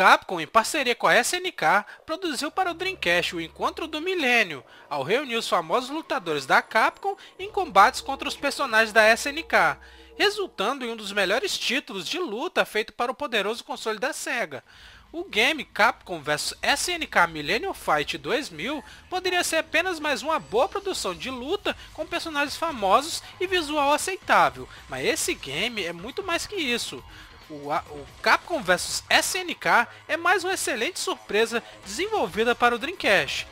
Capcom, em parceria com a SNK, produziu para o Dreamcast o Encontro do Milênio, ao reunir os famosos lutadores da Capcom em combates contra os personagens da SNK, resultando em um dos melhores títulos de luta feito para o poderoso console da SEGA. O game Capcom vs SNK Millennium Fight 2000 poderia ser apenas mais uma boa produção de luta com personagens famosos e visual aceitável, mas esse game é muito mais que isso. O, o Capcom vs SNK é mais uma excelente surpresa desenvolvida para o Dreamcast.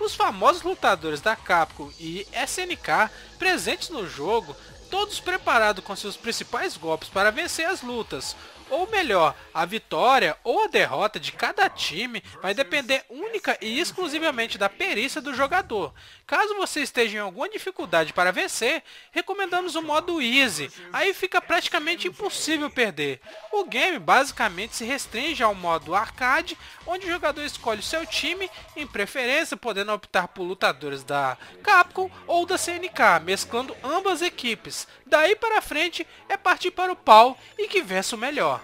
Os famosos lutadores da Capcom e SNK presentes no jogo, todos preparados com seus principais golpes para vencer as lutas, ou melhor, a vitória ou a derrota de cada time vai depender única e exclusivamente da perícia do jogador. Caso você esteja em alguma dificuldade para vencer, recomendamos o modo Easy, aí fica praticamente impossível perder. O game basicamente se restringe ao modo Arcade, onde o jogador escolhe seu time, em preferência podendo optar por lutadores da Capcom ou da CNK, mesclando ambas equipes. Daí para frente é partir para o pau e que vença o melhor.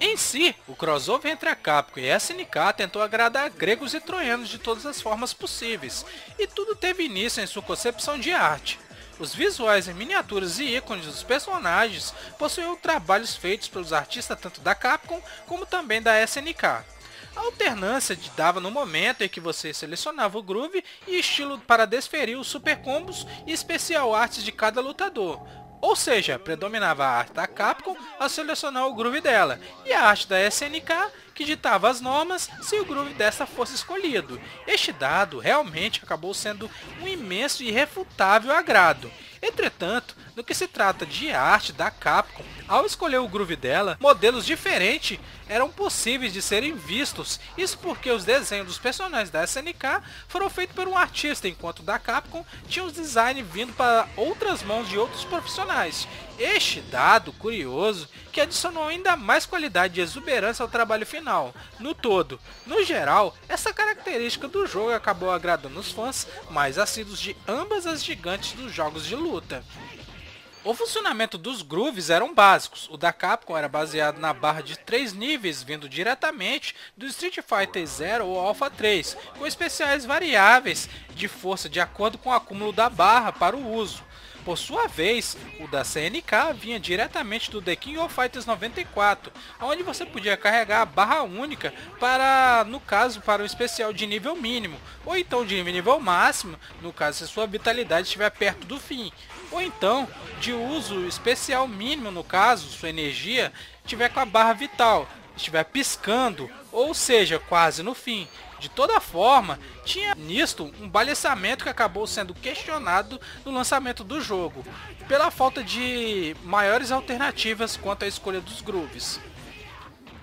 Em si, o crossover entre a Capcom e a SNK tentou agradar gregos e troianos de todas as formas possíveis, e tudo teve início em sua concepção de arte. Os visuais em miniaturas e ícones dos personagens possuíam trabalhos feitos pelos artistas tanto da Capcom como também da SNK. A alternância de dava no momento em que você selecionava o groove e estilo para desferir os super combos e especial artes de cada lutador, ou seja, predominava a arte da Capcom a selecionar o groove dela, e a arte da SNK que ditava as normas se o groove dessa fosse escolhido. Este dado realmente acabou sendo um imenso e irrefutável agrado. Entretanto, no que se trata de arte da Capcom, ao escolher o groove dela, modelos diferentes eram possíveis de serem vistos, isso porque os desenhos dos personagens da SNK foram feitos por um artista, enquanto da Capcom tinha os designs vindo para outras mãos de outros profissionais. Este dado curioso que adicionou ainda mais qualidade e exuberância ao trabalho final. No todo, no geral, essa característica do jogo acabou agradando os fãs mais assíduos de ambas as gigantes dos jogos de luta. O funcionamento dos grooves eram básicos. O da Capcom era baseado na barra de 3 níveis, vindo diretamente do Street Fighter Zero ou Alpha 3, com especiais variáveis de força de acordo com o acúmulo da barra para o uso. Por sua vez, o da CNK vinha diretamente do The King of Fighters 94, onde você podia carregar a barra única para, no caso, para o especial de nível mínimo, ou então de nível máximo, no caso se sua vitalidade estiver perto do fim, ou então de uso especial mínimo, no caso, sua energia estiver com a barra vital, estiver piscando, ou seja, quase no fim. De toda forma, tinha nisto um baleçamento que acabou sendo questionado no lançamento do jogo, pela falta de maiores alternativas quanto à escolha dos grooves.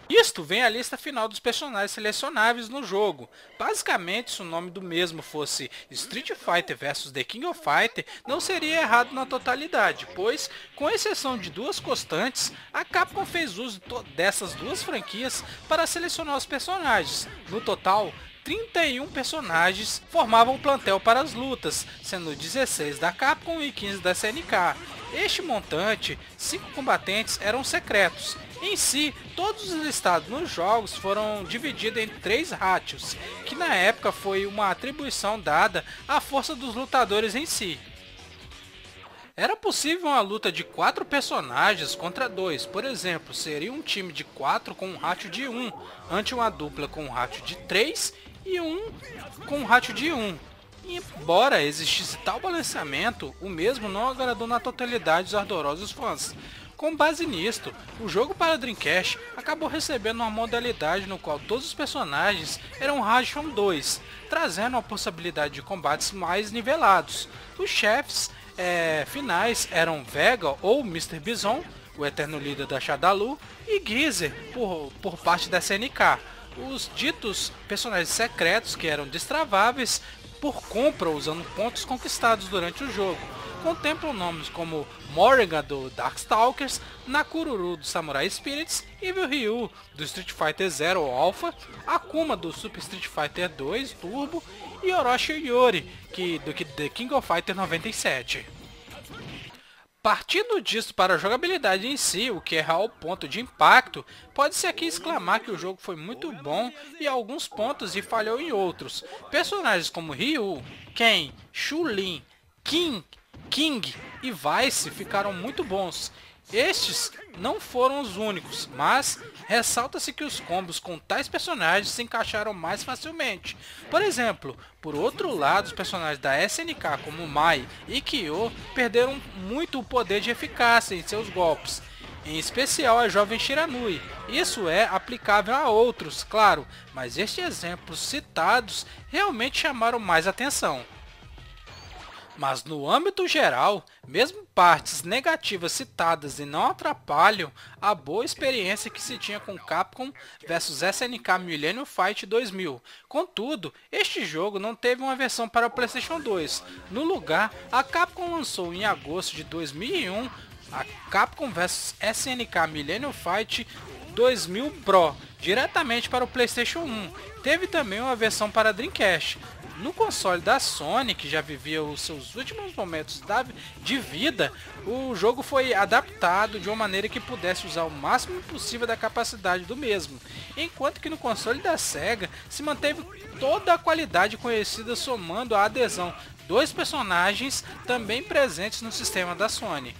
Isto vem a lista final dos personagens selecionáveis no jogo. Basicamente, se o nome do mesmo fosse Street Fighter vs The King of Fighter, não seria errado na totalidade, pois, com exceção de duas constantes, a Capcom fez uso dessas duas franquias para selecionar os personagens. No total, 31 personagens formavam o plantel para as lutas, sendo 16 da Capcom e 15 da SNK. Este montante, 5 combatentes eram secretos, em si, todos os listados nos jogos foram divididos em três rátios, que na época foi uma atribuição dada à força dos lutadores em si. Era possível uma luta de quatro personagens contra dois, por exemplo, seria um time de quatro com um ratio de 1, ante uma dupla com um ratio de 3 e um com um ratio de 1. Embora existisse tal balanceamento, o mesmo não agradou na totalidade dos ardorosos fãs, com base nisto, o jogo para Dreamcast acabou recebendo uma modalidade no qual todos os personagens eram Ration 2, trazendo a possibilidade de combates mais nivelados. Os chefes é, finais eram Vega ou Mr. Bison, o eterno líder da Shadalu, e Geezer por, por parte da SNK. Os ditos personagens secretos que eram destraváveis por compra usando pontos conquistados durante o jogo contemplam nomes como Morrigan do Darkstalkers, Nakururu do Samurai Spirits, Evil Ryu do Street Fighter Zero Alpha, Akuma do Super Street Fighter 2 Turbo e Orochi Yori que, do The King of Fighter 97. Partindo disso para a jogabilidade em si, o que é ao ponto de impacto, pode-se aqui exclamar que o jogo foi muito bom em alguns pontos e falhou em outros. Personagens como Ryu, Ken, Chulin, King, King e Vice ficaram muito bons. Estes não foram os únicos, mas ressalta-se que os combos com tais personagens se encaixaram mais facilmente. Por exemplo, por outro lado, os personagens da SNK como Mai e Kyo perderam muito o poder de eficácia em seus golpes, em especial a jovem Shiranui. Isso é aplicável a outros, claro, mas estes exemplos citados realmente chamaram mais atenção. Mas no âmbito geral, mesmo partes negativas citadas e não atrapalham a boa experiência que se tinha com Capcom vs SNK Millennium Fight 2000. Contudo, este jogo não teve uma versão para o PlayStation 2. No lugar, a Capcom lançou em agosto de 2001 a Capcom vs SNK Millennium Fight 2000 Pro, diretamente para o PlayStation 1. Teve também uma versão para Dreamcast. No console da Sony, que já vivia os seus últimos momentos de vida, o jogo foi adaptado de uma maneira que pudesse usar o máximo possível da capacidade do mesmo, enquanto que no console da SEGA se manteve toda a qualidade conhecida somando a adesão dois personagens também presentes no sistema da Sony.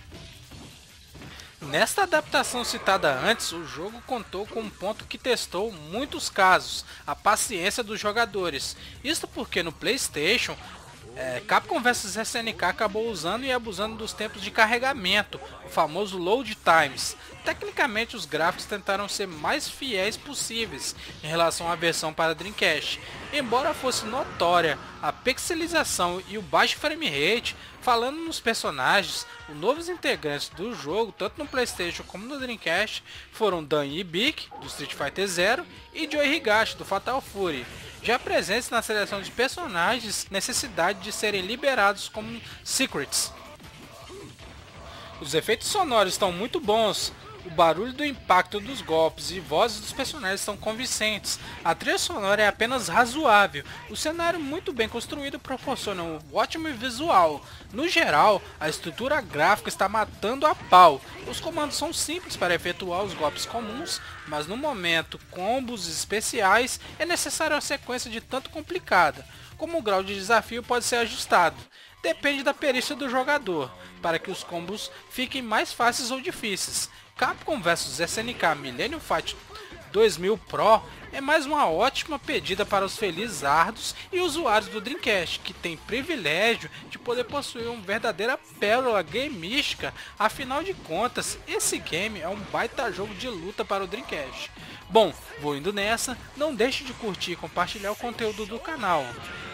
Nesta adaptação citada antes, o jogo contou com um ponto que testou muitos casos, a paciência dos jogadores. Isto porque no Playstation, é, Capcom vs SNK acabou usando e abusando dos tempos de carregamento, o famoso load times. Tecnicamente os gráficos tentaram ser mais fiéis possíveis em relação à versão para Dreamcast. Embora fosse notória a pixelização e o baixo frame rate, falando nos personagens, os novos integrantes do jogo, tanto no Playstation como no Dreamcast, foram Dan Ibik, do Street Fighter Zero, e Joey Higashi, do Fatal Fury já presentes na seleção de personagens necessidade de serem liberados como secrets. Os efeitos sonoros estão muito bons, o barulho do impacto dos golpes e vozes dos personagens são convincentes. A trilha sonora é apenas razoável. O cenário muito bem construído proporciona um ótimo visual. No geral, a estrutura gráfica está matando a pau. Os comandos são simples para efetuar os golpes comuns, mas no momento combos especiais é necessária uma sequência de tanto complicada, como o grau de desafio pode ser ajustado. Depende da perícia do jogador, para que os combos fiquem mais fáceis ou difíceis. Capcom vs SNK Millennium Fight 2000 Pro é mais uma ótima pedida para os felizardos e usuários do Dreamcast, que tem privilégio de poder possuir uma verdadeira pérola gameística, afinal de contas, esse game é um baita jogo de luta para o Dreamcast. Bom, vou indo nessa, não deixe de curtir e compartilhar o conteúdo do canal.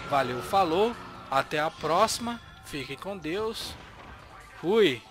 Valeu, falou, até a próxima, fiquem com Deus, fui!